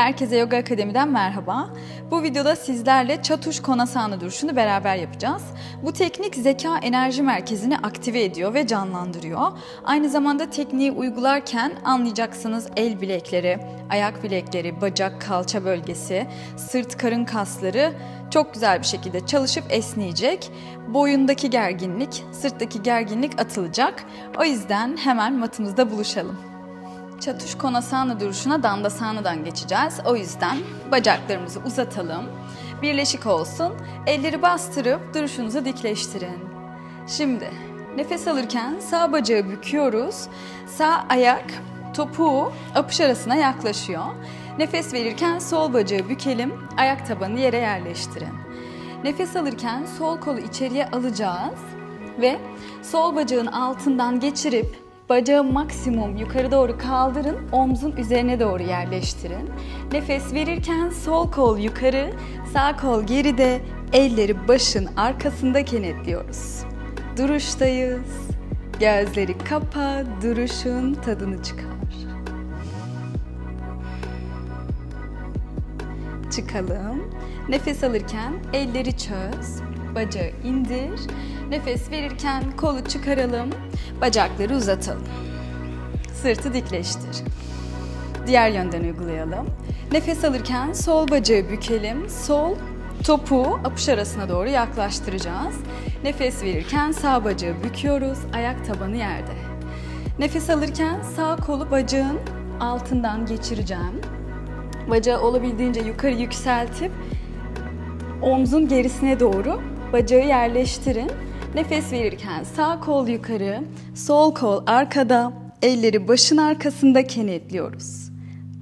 Herkese Yoga Akademi'den merhaba. Bu videoda sizlerle çatuş konasana duruşunu beraber yapacağız. Bu teknik zeka enerji merkezini aktive ediyor ve canlandırıyor. Aynı zamanda tekniği uygularken anlayacaksınız el bilekleri, ayak bilekleri, bacak, kalça bölgesi, sırt, karın kasları çok güzel bir şekilde çalışıp esneyecek. Boyundaki gerginlik, sırttaki gerginlik atılacak. O yüzden hemen matımızda buluşalım. Çatuş konasana duruşuna dandasana'dan geçeceğiz. O yüzden bacaklarımızı uzatalım. Birleşik olsun. Elleri bastırıp duruşunuzu dikleştirin. Şimdi nefes alırken sağ bacağı büküyoruz. Sağ ayak topuğu apış arasına yaklaşıyor. Nefes verirken sol bacağı bükelim. Ayak tabanı yere yerleştirin. Nefes alırken sol kolu içeriye alacağız ve sol bacağın altından geçirip Bacağı maksimum yukarı doğru kaldırın, omzun üzerine doğru yerleştirin. Nefes verirken sol kol yukarı, sağ kol geride, elleri başın arkasında kenetliyoruz. Duruştayız. Gözleri kapa, duruşun tadını çıkar. Çıkalım. Nefes alırken elleri çöz, bacağı indir. Nefes verirken kolu çıkaralım, bacakları uzatalım. Sırtı dikleştir. Diğer yönden uygulayalım. Nefes alırken sol bacağı bükelim, sol topuğu apış arasına doğru yaklaştıracağız. Nefes verirken sağ bacağı büküyoruz, ayak tabanı yerde. Nefes alırken sağ kolu bacağın altından geçireceğim. Bacağı olabildiğince yukarı yükseltip omzun gerisine doğru bacağı yerleştirin. Nefes verirken sağ kol yukarı, sol kol arkada, elleri başın arkasında kenetliyoruz.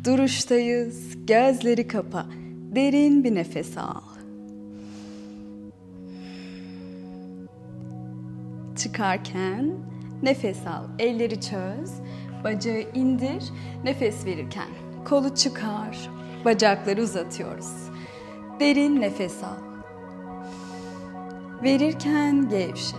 Duruştayız, gözleri kapa. Derin bir nefes al. Çıkarken nefes al, elleri çöz, bacağı indir, nefes verirken kolu çıkar, bacakları uzatıyoruz. Derin nefes al. Verirken gevşe.